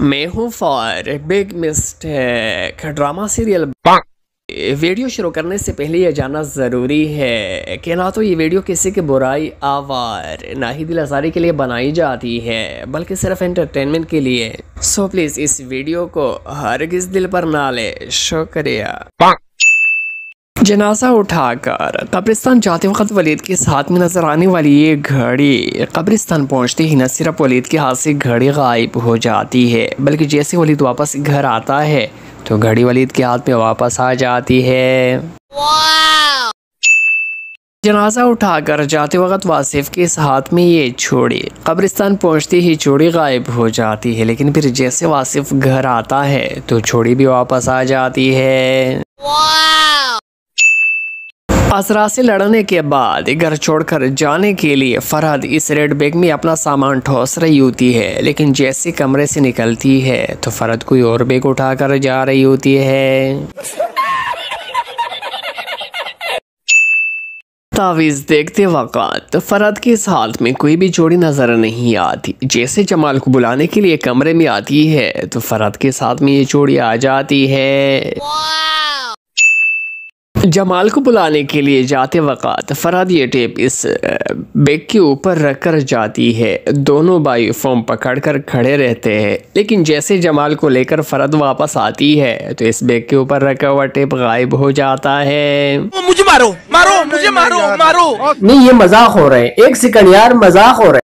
मैं हूँ for big mistake drama serial. Video शुरू करने से पहले यह जानना ज़रूरी है कि ना तो ये वीडियो किसी की बुराई आवार ना ही दिल आजारी के लिए बनाई जाती है बल्कि सिर्फ़ एंटरटेनमेंट के लिए। सो प्लीज़ इस वीडियो को हर किस दिल पर ना ले। शुक्रिया। जनाजा उठाकर कब्रिस्तान जाते वक्त वलीद के साथ में नज़र आने वाली ये घड़ी कब्रिस्तान पहुँचते ही न सिर्फ़ वलीद के हाथ से घड़ी गायब हो जाती है, बल्कि जैसे वलीद वापस घर आता है तो घड़ी वलीद के हाथ में वापस आ जाती है। जनाजा उठाकर जाते वक्त वासिफ के हाथ में ये छोड़ी कब्रिस्तान पहुँचते ही छोड़ी गायब हो जाती है, लेकिन फिर जैसे वासिफ घर आता है तो छोड़ी भी वापस आ जाती है। असरा से लड़ने के बाद घर छोड़कर जाने के लिए फरहद इस रेड बैग में अपना सामान ठोस रही होती है, लेकिन जैसे कमरे से निकलती है तो फरहद कोई और बैग उठाकर जा रही होती है। तावीज़ देखते वक़्त फरहद के इस हाथ में कोई भी जोड़ी नज़र नहीं आती। जैसे जमाल को बुलाने के लिए कमरे में आती है तो फरहद के साथ में ये जोड़ी आ जाती है। जमाल को बुलाने के लिए जाते वक़्त फरहद ये टेप इस बैग के ऊपर रख कर जाती है। दोनों भाई फॉर्म पकड़ कर खड़े रहते हैं। लेकिन जैसे जमाल को लेकर फरहद वापस आती है तो इस बैग के ऊपर रखा हुआ टेप गायब हो जाता है। मुझे मारो मारो मुझे मारो मारो। नहीं ये मज़ाक हो रहे हैं। एक सेकंड यार मज़ाक हो रहे हैं।